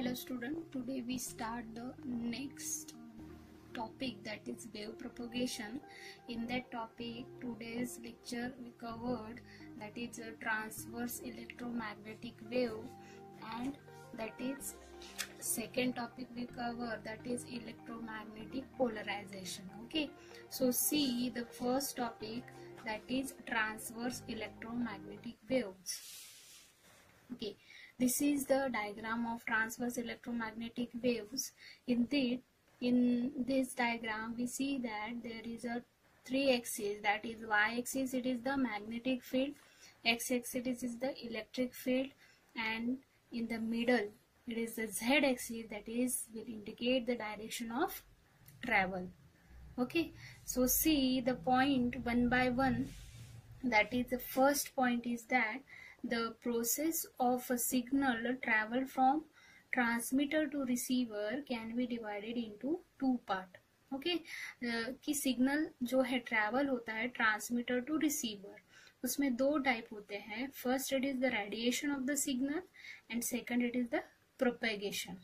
hello student today we start the next topic that is wave propagation. In that topic today's lecture we covered that is a transverse electromagnetic wave and that is second topic we cover that is electromagnetic polarization okay? So see the first topic that is transverse electromagnetic waves okay this is the diagram of transverse electromagnetic waves. In the in this diagram we see that there is a three axis that is y axis it is the magnetic field x axis is the electric field and in the middle it is the z axis that is will indicate the direction of travel. Okay? So see the point one by one that is the first point is that the process of a signal travel from transmitter to receiver can be divided into two part okay okay? कि signal जो है travel होता है transmitter to receiver उसमें दो type होते हैं। First it is the radiation of the signal and second it is the propagation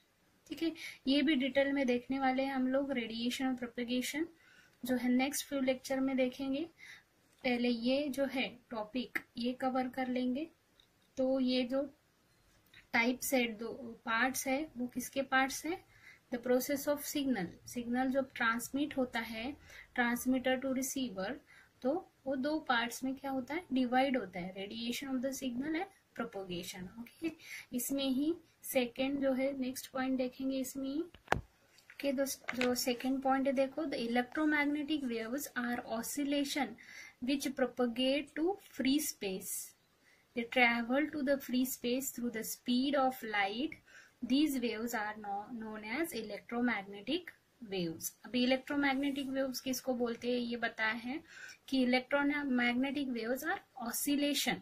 ठीक है? ये भी डिटेल में देखने वाले हैं हम लोग रेडिएशन और प्रोपेगेशन जो है नेक्स्ट फ्यू लेक्चर में देखेंगे। पहले ये जो है टॉपिक ये कवर कर लेंगे। तो ये जो टाइप सेट दो पार्ट्स है, वो किसके पार्ट्स है? The process of signal signal जब ट्रांसमिट होता है ट्रांसमीटर टू रिसीवर तो वो दो पार्ट्स में क्या होता है? डिवाइड होता है. Radiation of the signal and propagation okay इसमें ही सेकेंड जो है नेक्स्ट पॉइंट देखेंगे इसमें ही के जो सेकेंड पॉइंट है, देखो the electromagnetic waves are oscillation which propagate to free space They travel to the free space through the speed of light. These waves are no, known as electromagnetic waves अभी electromagnetic waves किसको बोलते हैं? ये बताया है कि electromagnetic waves are oscillation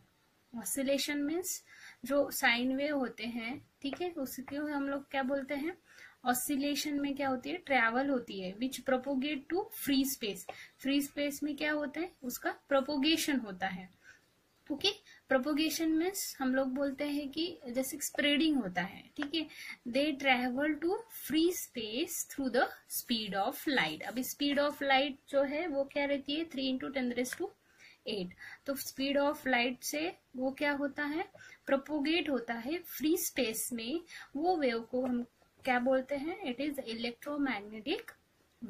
oscillation means जो sine wave होते हैं ठीक है? उसके हम लोग क्या बोलते हैं? ऑसिलेशन में क्या होती है? ट्रेवल होती है which propagate to free space free space में क्या होता है? उसका प्रोपोगेशन होता है। Okay okay? प्रोपोगेशन मीन्स हम लोग बोलते हैं कि जैसे स्प्रेडिंग होता है, ठीक है? They travel to free space through the speed of light अभी स्पीड ऑफ़ लाइट जो है, वो क्या रहती है? Three into ten raise to eight तो स्पीड ऑफ़ लाइट से वो क्या होता है? प्रोपोगेट होता है फ्री स्पेस में। वो वेव को हम क्या बोलते हैं? It is electromagnetic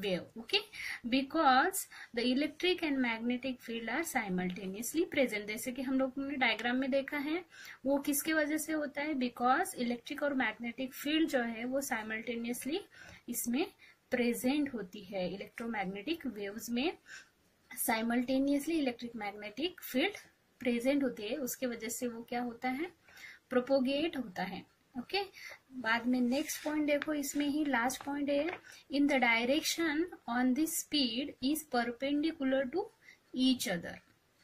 wave, okay? Because the electric and magnetic field are simultaneously present. जैसे कि हम लोग ने डायग्राम में देखा है, वो किसके वजह से होता है? बिकॉज़ इलेक्ट्रिक और मैग्नेटिक फ़ील्ड जो है, वो साइमल्टेनियसली इसमें प्रेजेंट होती है इलेक्ट्रोमैग्नेटिक वेव्स में। Simultaneously electric magnetic field present होती है, उसके वजह से वो क्या होता है? प्रोपोगेट होता है। ओके? बाद में नेक्स्ट पॉइंट देखो, इसमें ही लास्ट पॉइंट है। In the direction on this speed is perpendicular to each other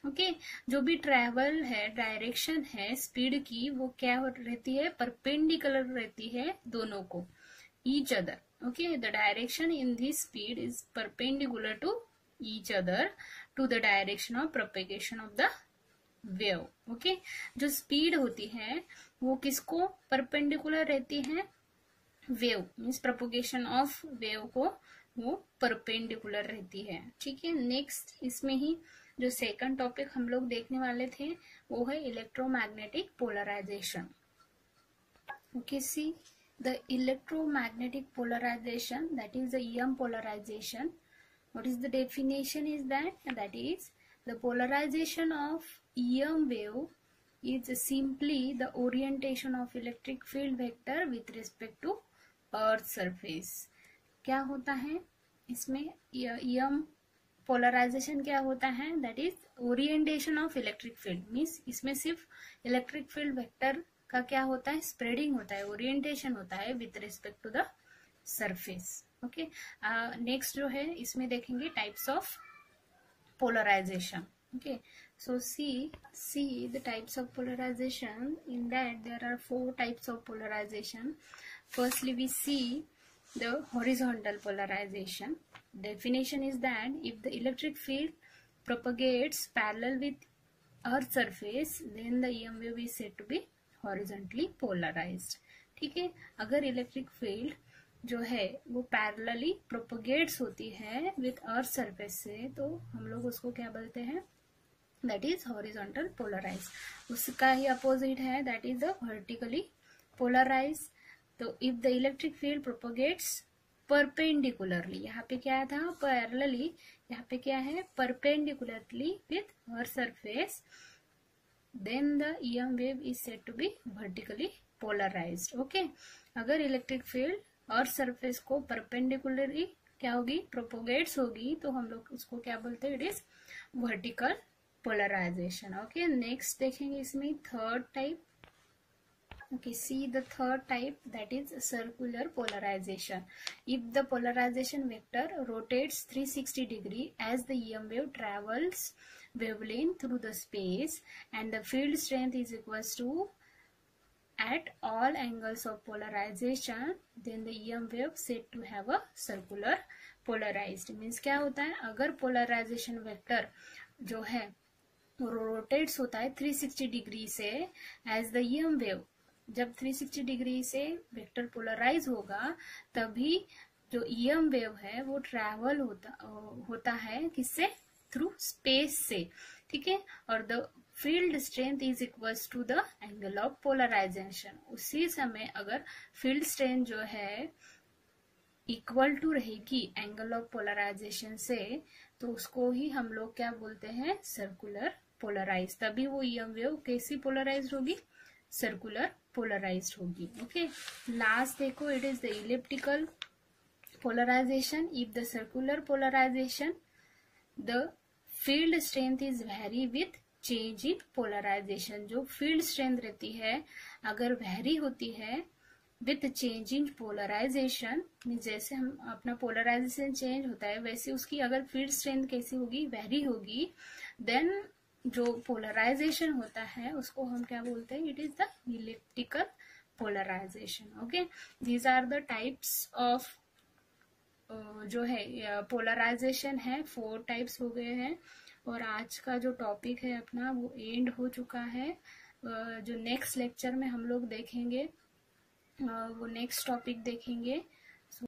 okay जो भी ट्रेवल है डायरेक्शन है स्पीड की, वो क्या रहती है? परपेंडिकुलर रहती है दोनों को। Each other okay the direction in this speed is perpendicular to each other to the direction of propagation of the wave okay जो स्पीड होती है वो किसको परपेंडिकुलर रहती है? Wave means propagation of wave को वो परपेंडिकुलर रहती है। ठीक है नेक्स्ट इसमें ही जो सेकंड टॉपिक हम लोग देखने वाले थे, वो है electromagnetic polarization okay see the electromagnetic polarization that is the EM polarization, what is the definition is that? That is the polarization of EM wave is simply the orientation of electric field vector with respect to earth surface. क्या होता है? इसमें EM polarisation क्या होता है? That is orientation of electric field means इसमें सिर्फ़ electric field vector का क्या होता है? स्प्रेडिंग होता है ओरिएंटेशन होता है with respect to the surface okay next जो है, इसमें देखेंगे types of polarization okay so see see the types of polarization in that there are four types of polarization firstly we see the horizontal polarization definition is that if the electric field propagates parallel with earth surface then the em wave is said to be horizontally polarized ठीक है अगर electric field जो है वो parallelly propagates होती है with earth surface से तो हम लोग उसको क्या बोलते हैं दैट इज़ हॉरिजॉन्टल पोलराइज उसका ही अपोजिट है that is the vertically polarize तो if the electric field propagates perpendicularly यहाँ पे क्या था? पैरेलली यहाँ पे क्या है? Perpendicularly with her surface then the EM wave is set to be vertically polarized okay अगर इलेक्ट्रिक फ़ील्ड और सरफेस को परपेंडिकुलरली क्या होगी? प्रोपोगेट्स होगी तो हम लोग उसको क्या बोलते हैं? It is vertical polarization okay next देखेंगे इसमें third type okay see the third type that is circular polarization if the polarization vector rotates 360 degree as the EM wave travels wavelength through the space and the field strength is equal to at all angles of polarization then the EM wave set to have a circular polarize means क्या होता है? अगर polarization vector जो है rotates होता है 360 degree से as the EM wave जब 360 डिग्री से वेक्टर पोलराइज होगा, तभी जो EM वेव है, वो ट्रेवल होता होता है किससे? थ्रू स्पेस से, ठीक है? और the field strength is equal to the angle of polarization उसी समय अगर फ़ील्ड स्ट्रेंथ जो है इक्वल टू रहेगी एंगल ऑफ़ पोलराइजेशन से तो उसको ही हम लोग क्या बोलते हैं? सर्कुलर पोलराइज तभी वो ईएम वेव कैसी पोलराइज होगी? सर्कुलर पोलराइज होगी ओके लास्ट देखो it is the elliptical polarization if the circular polarization the field strength is vary with change in polarization जो फ़ील्ड स्ट्रेंथ रहती है, अगर वेरी होती है विथ चेंज इन पोलराइजेशन जैसे हम अपना पोलराइजेशन चेंज होता है, वैसे उसकी अगर फ़ील्ड स्ट्रेंथ कैसी होगी वेरी होगी देन जो पोलराइजेशन होता है, उसको हम क्या बोलते हैं? It is the electrical polarization okay these are the types of जो है पोलराइजेशन है फोर टाइप्स हो गए हैं। और आज का जो टॉपिक है अपना, वो एंड हो चुका है। जो नेक्स्ट लेक्चर में हम लोग देखेंगे वो नेक्स्ट टॉपिक देखेंगे।